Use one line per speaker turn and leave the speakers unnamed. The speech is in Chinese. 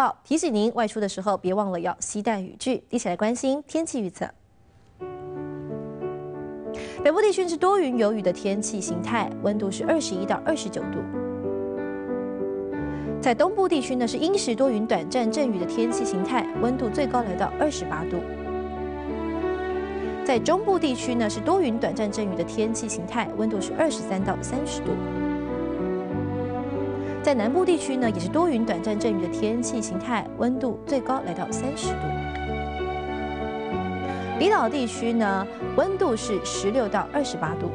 报，提醒您外出的时候别忘了要携带雨具。一起来关心天气预测。北部地区是多云有雨的天气形态，温度是二十一到二十九度。在东部地区呢是阴时多云短暂阵雨的天气形态，温度最高来到二十八度。在中部地区呢是多云短暂阵雨的天气形态，温度是二十三到三十度。在南部地区呢也是多云短暂阵雨的天气形态，温度最高来到三十度。离岛地区呢，温度是十六到二十八度。